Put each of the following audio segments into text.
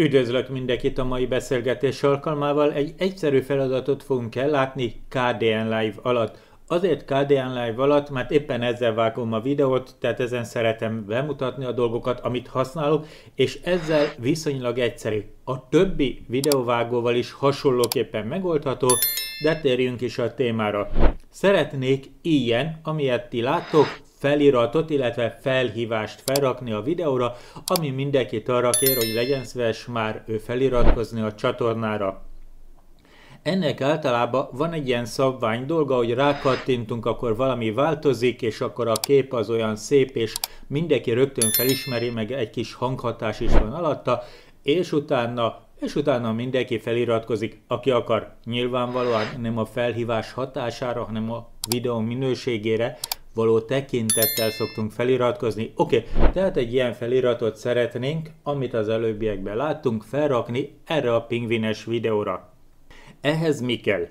Üdvözlök mindenkit a mai beszélgetés alkalmával. Egy egyszerű feladatot fogunk ellátni KDN Live alatt. Azért KDN Live alatt, mert éppen ezzel vágom a videót, tehát ezen szeretem bemutatni a dolgokat, amit használok, és ezzel viszonylag egyszerű. A többi videóvágóval is hasonlóképpen megoldható, de térjünk is a témára. Szeretnék ilyen, amilyet ti láttok, feliratot, illetve felhívást felrakni a videóra, ami mindenkit arra kér, hogy legyen szíves már ő feliratkozni a csatornára. Ennek általában van egy ilyen szabvány dolga, hogy rákattintunk, akkor valami változik, és akkor a kép az olyan szép, és mindenki rögtön felismeri, meg egy kis hanghatás is van alatta, és utána és utána mindenki feliratkozik, aki akar. Nyilvánvalóan nem a felhívás hatására, hanem a videó minőségére, való tekintettel szoktunk feliratkozni. Oké, okay, tehát egy ilyen feliratot szeretnénk, amit az előbbiekben láttunk, felrakni erre a pingvines videóra. Ehhez mi kell?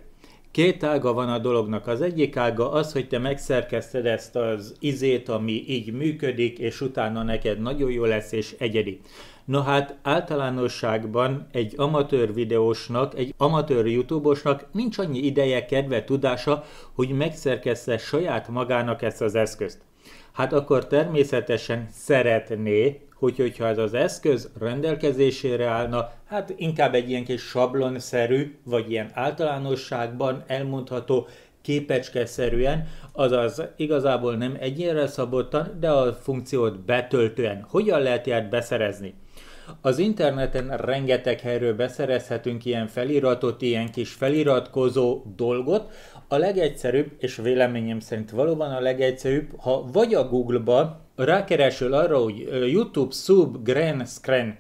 Két ága van a dolognak. Az egyik ága az, hogy te megszerkezted ezt az izét, ami így működik, és utána neked nagyon jó lesz és egyedi. No hát általánosságban egy amatőr videósnak, egy amatőr youtubosnak nincs annyi ideje, kedve, tudása, hogy megszerkezze saját magának ezt az eszközt. Hát akkor természetesen szeretné, hogy, hogyha ez az eszköz rendelkezésére állna, hát inkább egy ilyen kis sablonszerű, vagy ilyen általánosságban elmondható képecske-szerűen, azaz igazából nem egyénre szabottan, de a funkciót betöltően. Hogyan lehet ilyet beszerezni? Az interneten rengeteg helyről beszerezhetünk ilyen feliratot, ilyen kis feliratkozó dolgot. A legegyszerűbb, és véleményem szerint valóban a legegyszerűbb, ha vagy a Google-ba rákeresül arra, hogy YouTube Sub Grand Screen,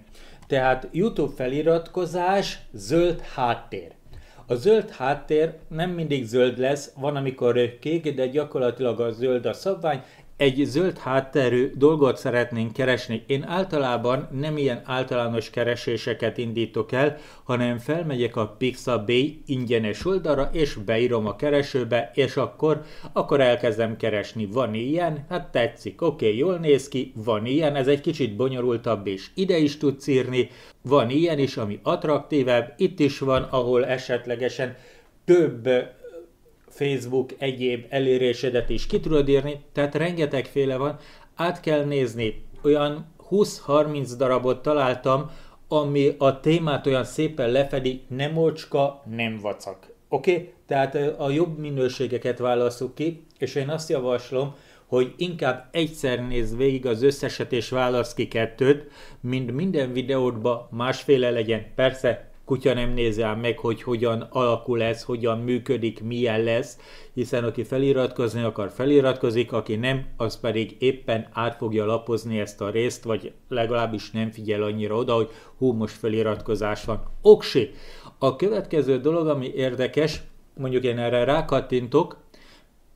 tehát YouTube feliratkozás, zöld háttér. A zöld háttér nem mindig zöld lesz, van amikor kék, de gyakorlatilag a zöld a szabvány, egy zöld hátterű dolgot szeretnénk keresni. Én általában nem ilyen általános kereséseket indítok el, hanem felmegyek a Pixabay ingyenes oldalra, és beírom a keresőbe, és akkor, akkor elkezdem keresni. Van ilyen? Hát tetszik, oké, okay, jól néz ki, van ilyen, ez egy kicsit bonyolultabb, és ide is tudsz írni. Van ilyen is, ami attraktívebb, itt is van, ahol esetlegesen több Facebook egyéb elérésedet is ki tudod írni, tehát rengetegféle van, át kell nézni. Olyan 20-30 darabot találtam, ami a témát olyan szépen lefedi, nem ocska, nem vacak. Oké? Okay? Tehát a jobb minőségeket válaszuk ki, és én azt javaslom, hogy inkább egyszer nézz végig az összeset és válasz ki kettőt, mint minden videódba másféle legyen. Persze kutya nem nézi ám meg, hogy hogyan alakul ez, hogyan működik, milyen lesz, hiszen aki feliratkozni akar, feliratkozik, aki nem, az pedig éppen át fogja lapozni ezt a részt, vagy legalábbis nem figyel annyira oda, hogy hú, most feliratkozás van. Oksi! A következő dolog, ami érdekes, mondjuk én erre rákattintok,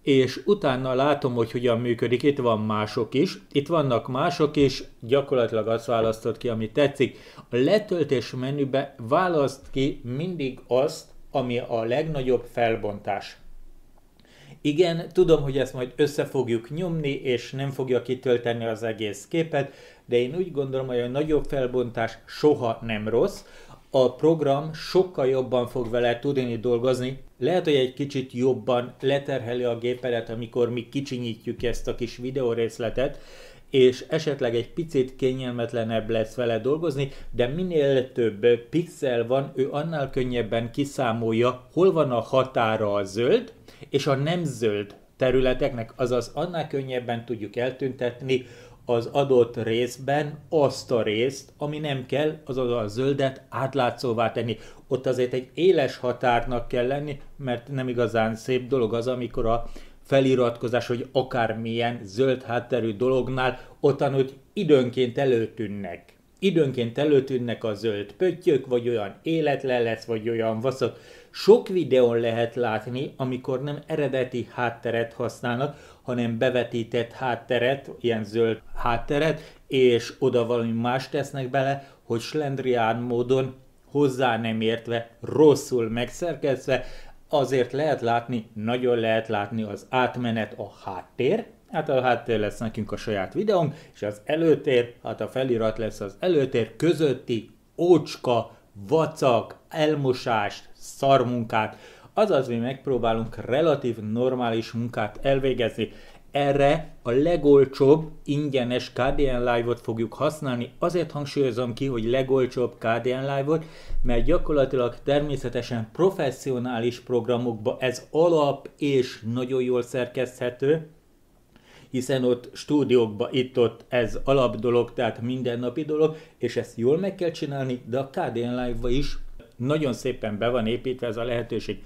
és utána látom, hogy hogyan működik. Itt van mások is, itt vannak mások is, gyakorlatilag azt választod ki, ami tetszik. A letöltés menübe választ ki mindig azt, ami a legnagyobb felbontás. Igen, tudom, hogy ezt majd össze fogjuk nyomni, és nem fogja kitölteni az egész képet, de én úgy gondolom, hogy a nagyobb felbontás soha nem rossz a program sokkal jobban fog vele tudni dolgozni. Lehet, hogy egy kicsit jobban leterheli a gépedet, amikor mi kicsinyítjük ezt a kis videórészletet, és esetleg egy picit kényelmetlenebb lesz vele dolgozni, de minél több pixel van, ő annál könnyebben kiszámolja, hol van a határa a zöld, és a nem zöld területeknek, azaz annál könnyebben tudjuk eltüntetni az adott részben azt a részt, ami nem kell, azaz a zöldet átlátszóvá tenni. Ott azért egy éles határnak kell lenni, mert nem igazán szép dolog az, amikor a feliratkozás, hogy akármilyen zöld hátterű dolognál, ottan, hogy időnként előtűnnek. Időnként előtűnnek a zöld pöttyök, vagy olyan életlen lesz, vagy olyan vaszok. Sok videón lehet látni, amikor nem eredeti hátteret használnak, hanem bevetített hátteret, ilyen zöld hátteret, és oda valami más tesznek bele, hogy slendrián módon hozzá nem értve, rosszul megszerkezve, azért lehet látni, nagyon lehet látni az átmenet a háttér, hát a háttér lesz nekünk a saját videónk, és az előtér, hát a felirat lesz az előtér közötti ócska, vacak, elmosást, szarmunkát, azaz mi megpróbálunk relatív normális munkát elvégezni. Erre a legolcsóbb ingyenes KDN Live-ot fogjuk használni. Azért hangsúlyozom ki, hogy legolcsóbb KDN Live-ot, mert gyakorlatilag természetesen professzionális programokba ez alap és nagyon jól szerkeszthető, hiszen ott stúdiókba itt-ott ez alap dolog, tehát mindennapi dolog, és ezt jól meg kell csinálni, de a KDN Live-ba is nagyon szépen be van építve ez a lehetőség.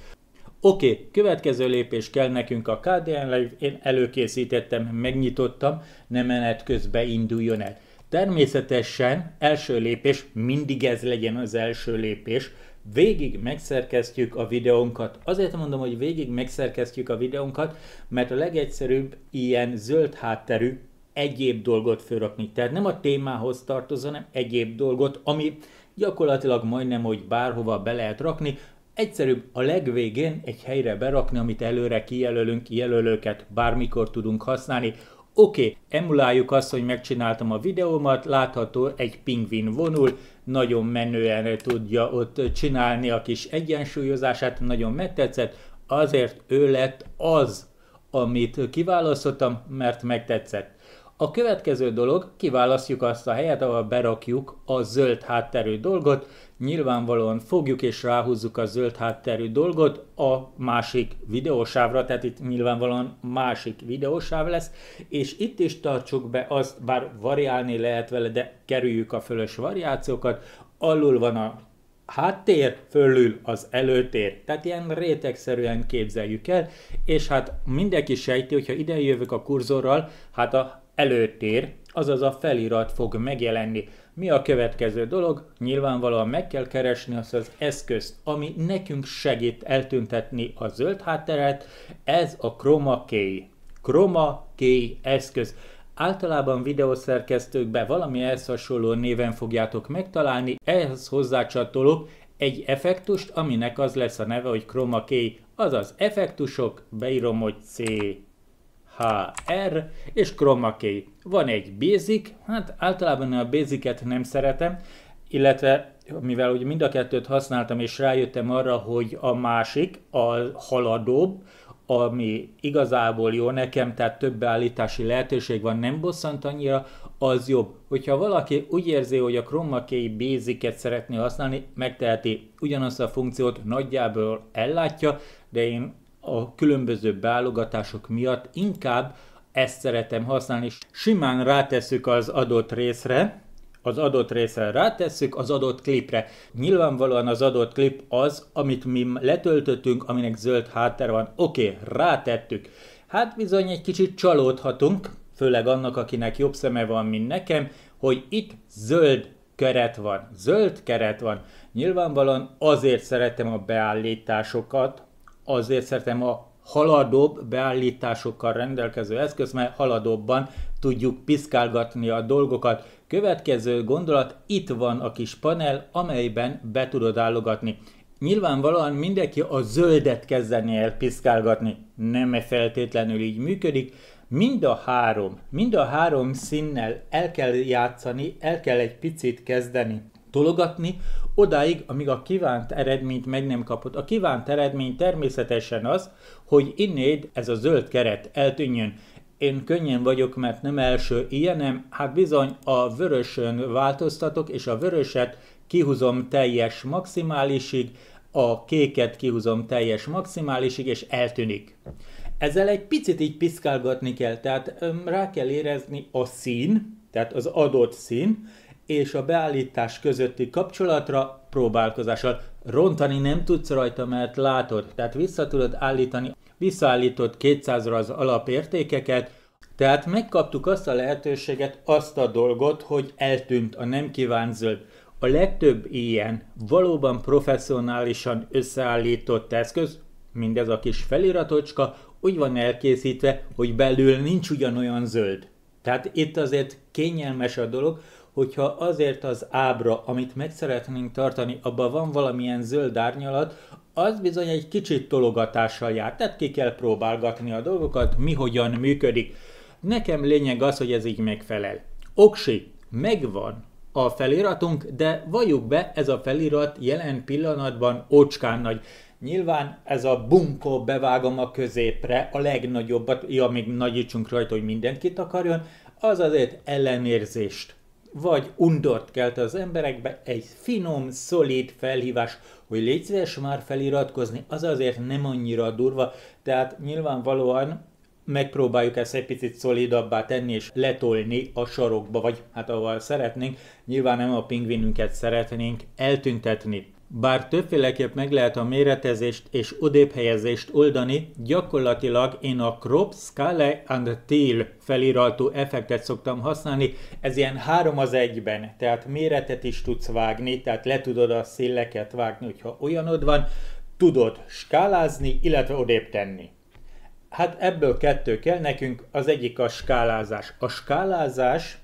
Oké, okay, következő lépés kell nekünk a KDN Live, én előkészítettem, megnyitottam, nem menet közben induljon el. Természetesen első lépés, mindig ez legyen az első lépés, végig megszerkesztjük a videónkat. Azért mondom, hogy végig megszerkesztjük a videónkat, mert a legegyszerűbb ilyen zöld hátterű egyéb dolgot fölrakni. Tehát nem a témához tartozó, hanem egyéb dolgot, ami gyakorlatilag majdnem, hogy bárhova be lehet rakni, Egyszerűbb a legvégén egy helyre berakni, amit előre kijelölünk, jelölőket bármikor tudunk használni. Oké, okay, emuláljuk azt, hogy megcsináltam a videómat, látható egy pingvin vonul, nagyon menően tudja ott csinálni a kis egyensúlyozását, nagyon megtetszett, azért ő lett az, amit kiválasztottam, mert megtetszett. A következő dolog, kiválasztjuk azt a helyet, ahol berakjuk a zöld hátterű dolgot, nyilvánvalóan fogjuk és ráhúzzuk a zöld hátterű dolgot a másik videósávra, tehát itt nyilvánvalóan másik videósáv lesz, és itt is tartsuk be azt, bár variálni lehet vele, de kerüljük a fölös variációkat, alul van a háttér, fölül az előtér. Tehát ilyen rétegszerűen képzeljük el, és hát mindenki sejti, hogyha ide jövök a kurzorral, hát a előtér, azaz a felirat fog megjelenni. Mi a következő dolog? Nyilvánvalóan meg kell keresni azt az eszközt, ami nekünk segít eltüntetni a zöld hátteret, ez a Chroma Key. Chroma Key eszköz. Általában videószerkesztőkbe valami ehhez hasonló néven fogjátok megtalálni, ehhez hozzácsatolok egy effektust, aminek az lesz a neve, hogy Chroma Key, azaz effektusok, beírom, hogy C HR és Chroma Key. Van egy Basic, hát általában a Basic-et nem szeretem, illetve mivel ugye mind a kettőt használtam, és rájöttem arra, hogy a másik, a haladóbb, ami igazából jó nekem, tehát több beállítási lehetőség van, nem bosszant annyira, az jobb. Hogyha valaki úgy érzi, hogy a Chroma Key Basic-et szeretné használni, megteheti ugyanazt a funkciót, nagyjából ellátja, de én a különböző beállogatások miatt inkább ezt szeretem használni. Simán rátesszük az adott részre, az adott részre rátesszük, az adott klipre. Nyilvánvalóan az adott klip az, amit mi letöltöttünk, aminek zöld háttér van. Oké, okay, rátettük. Hát bizony egy kicsit csalódhatunk, főleg annak, akinek jobb szeme van, mint nekem, hogy itt zöld keret van. Zöld keret van. Nyilvánvalóan azért szeretem a beállításokat, azért szeretem a haladóbb beállításokkal rendelkező eszköz, mert haladóbban tudjuk piszkálgatni a dolgokat. Következő gondolat, itt van a kis panel, amelyben be tudod állogatni. Nyilvánvalóan mindenki a zöldet kezdeni el piszkálgatni. Nem -e feltétlenül így működik. Mind a három, mind a három színnel el kell játszani, el kell egy picit kezdeni tologatni, odáig, amíg a kívánt eredményt meg nem kapod. A kívánt eredmény természetesen az, hogy innéd ez a zöld keret eltűnjön. Én könnyen vagyok, mert nem első ilyenem, hát bizony a vörösön változtatok, és a vöröset kihúzom teljes maximálisig, a kéket kihúzom teljes maximálisig, és eltűnik. Ezzel egy picit így piszkálgatni kell, tehát rá kell érezni a szín, tehát az adott szín, és a beállítás közötti kapcsolatra próbálkozással. Rontani nem tudsz rajta, mert látod, tehát vissza tudod állítani, visszaállított 200-ra az alapértékeket, tehát megkaptuk azt a lehetőséget, azt a dolgot, hogy eltűnt a nem kívánt zöld. A legtöbb ilyen valóban professzionálisan összeállított eszköz, mindez a kis feliratocska, úgy van elkészítve, hogy belül nincs ugyanolyan zöld. Tehát itt azért kényelmes a dolog, hogyha azért az ábra, amit meg szeretnénk tartani, abban van valamilyen zöld árnyalat, az bizony egy kicsit tologatással jár, tehát ki kell próbálgatni a dolgokat, mi hogyan működik. Nekem lényeg az, hogy ez így megfelel. Oksi, megvan a feliratunk, de valljuk be, ez a felirat jelen pillanatban ócskán nagy. Nyilván ez a bunkó bevágom a középre, a legnagyobbat, ja, még nagyítsunk rajta, hogy mindenkit akarjon, az azért ellenérzést vagy undort kelt az emberekbe egy finom, szolid felhívás, hogy légy szíves már feliratkozni, az azért nem annyira durva, tehát nyilvánvalóan megpróbáljuk ezt egy picit szolidabbá tenni és letolni a sarokba, vagy hát ahol szeretnénk. Nyilván nem a pingvinünket szeretnénk eltüntetni. Bár többféleképp meg lehet a méretezést és odébb helyezést oldani, gyakorlatilag én a Crop, Scale and Teal feliratú effektet szoktam használni, ez ilyen három az egyben, tehát méretet is tudsz vágni, tehát le tudod a széleket vágni, hogyha olyanod van, tudod skálázni, illetve odébb tenni. Hát ebből kettő kell nekünk, az egyik a skálázás. A skálázás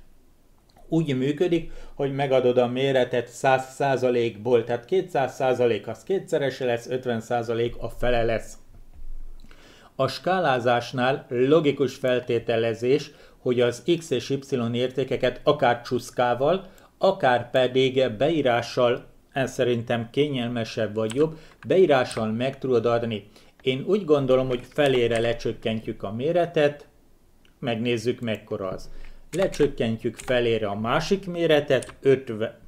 úgy működik, hogy megadod a méretet 100%-ból, tehát 200% az kétszerese lesz, 50% a fele lesz. A skálázásnál logikus feltételezés, hogy az x és y értékeket akár csuszkával, akár pedig beírással, ez szerintem kényelmesebb vagy jobb, beírással meg tudod adni. Én úgy gondolom, hogy felére lecsökkentjük a méretet, megnézzük mekkora az lecsökkentjük felére a másik méretet, 50.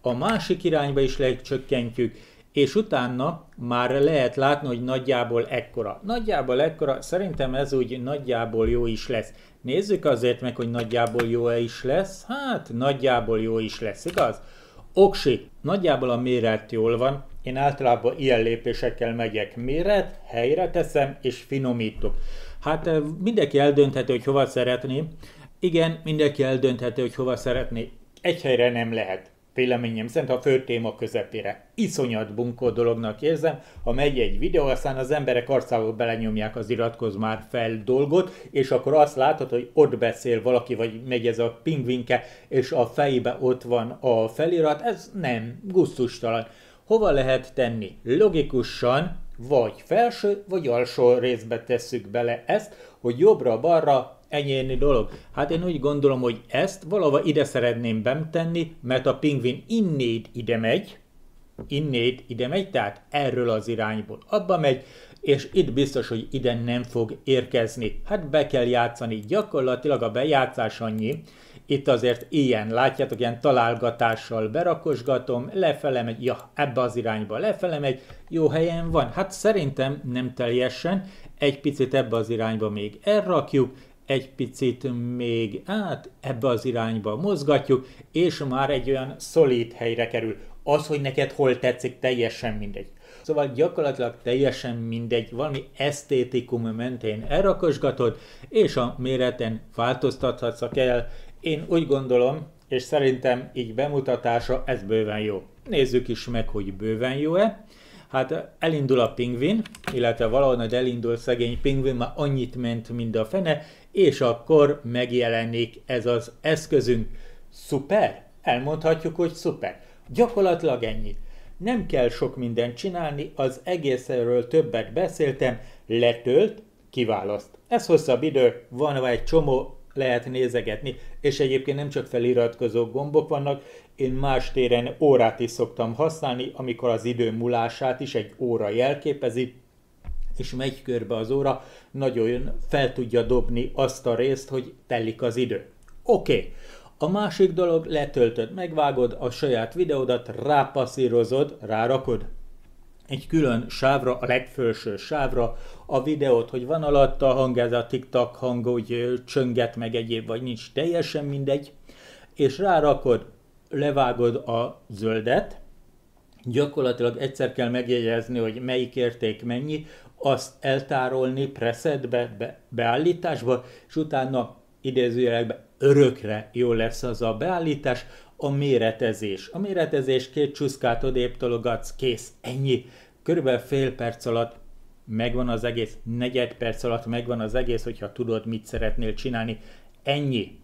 A másik irányba is lecsökkentjük, és utána már lehet látni, hogy nagyjából ekkora. Nagyjából ekkora, szerintem ez úgy nagyjából jó is lesz. Nézzük azért meg, hogy nagyjából jó is lesz. Hát, nagyjából jó is lesz, igaz? Oksi, nagyjából a méret jól van. Én általában ilyen lépésekkel megyek. Méret, helyre teszem és finomítok. Hát mindenki eldönthető, hogy hova szeretné. Igen, mindenki eldönthető, hogy hova szeretné. Egy helyre nem lehet. Véleményem szerint a fő téma közepére. Iszonyat bunkó dolognak érzem, ha megy egy videó, aztán az emberek arcából belenyomják az iratkoz már fel dolgot, és akkor azt látod, hogy ott beszél valaki, vagy megy ez a pingvinke, és a fejébe ott van a felirat. Ez nem, gusztustalan. Hova lehet tenni? Logikusan, vagy felső, vagy alsó részbe tesszük bele ezt, hogy jobbra-balra egyéni dolog. Hát én úgy gondolom, hogy ezt valahova ide szeretném bemtenni, mert a pingvin innét ide megy, innét ide megy, tehát erről az irányból abba megy, és itt biztos, hogy ide nem fog érkezni. Hát be kell játszani. Gyakorlatilag a bejátszás annyi, itt azért ilyen, látjátok, ilyen találgatással berakosgatom, lefele megy, ja, ebbe az irányba lefele megy, jó helyen van. Hát szerintem nem teljesen, egy picit ebbe az irányba még elrakjuk, egy picit még át ebbe az irányba mozgatjuk, és már egy olyan szolid helyre kerül. Az, hogy neked hol tetszik, teljesen mindegy. Szóval gyakorlatilag teljesen mindegy, valami esztétikum mentén elrakosgatod, és a méreten változtathatsz kell. Én úgy gondolom, és szerintem így bemutatása ez bőven jó. Nézzük is meg, hogy bőven jó-e. Hát elindul a pingvin, illetve valahonnan elindul szegény pingvin, már annyit ment, mint a fene, és akkor megjelenik ez az eszközünk. Szuper? Elmondhatjuk, hogy szuper. Gyakorlatilag ennyi. Nem kell sok mindent csinálni, az egészről többet beszéltem, letölt, kiválaszt. Ez hosszabb idő, van vagy egy csomó, lehet nézegetni, és egyébként nem csak feliratkozó gombok vannak, én más téren órát is szoktam használni, amikor az idő múlását is egy óra jelképezi, és megy körbe az óra, nagyon fel tudja dobni azt a részt, hogy telik az idő. Oké, okay. a másik dolog, letöltöd, megvágod a saját videódat, rápasszírozod, rárakod egy külön sávra, a legfelső sávra a videót, hogy van alatta hang, ez a TikTok hang, hogy csönget meg egyéb, vagy nincs, teljesen mindegy, és rárakod, levágod a zöldet, gyakorlatilag egyszer kell megjegyezni, hogy melyik érték mennyi, azt eltárolni presetbe, be, beállításba, és utána idézőjelekben örökre jó lesz az a beállítás, a méretezés. A méretezés két csuszkát odébb tologatsz, kész, ennyi. Körülbelül fél perc alatt megvan az egész, negyed perc alatt megvan az egész, hogyha tudod, mit szeretnél csinálni. Ennyi.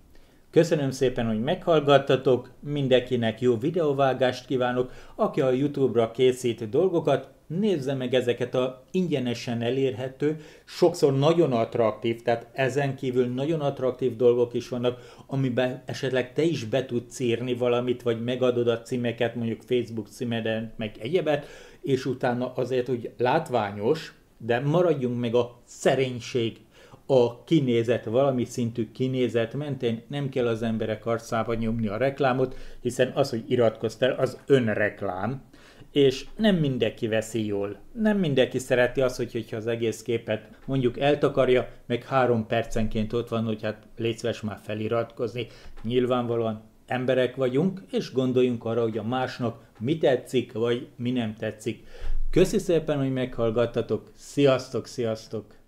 Köszönöm szépen, hogy meghallgattatok, mindenkinek jó videóvágást kívánok, aki a YouTube-ra készít dolgokat, nézze meg ezeket a ingyenesen elérhető, sokszor nagyon attraktív, tehát ezen kívül nagyon attraktív dolgok is vannak, amiben esetleg te is be tudsz írni valamit, vagy megadod a címeket, mondjuk Facebook címeden, meg egyebet, és utána azért, hogy látványos, de maradjunk meg a szerénység, a kinézet, valami szintű kinézet mentén nem kell az emberek arcába nyomni a reklámot, hiszen az, hogy iratkoztál, az önreklám, és nem mindenki veszi jól. Nem mindenki szereti azt, hogy, hogyha az egész képet mondjuk eltakarja, meg három percenként ott van, hogy hát légy már feliratkozni. Nyilvánvalóan emberek vagyunk, és gondoljunk arra, hogy a másnak mi tetszik, vagy mi nem tetszik. Köszi szépen, hogy meghallgattatok. Sziasztok, sziasztok!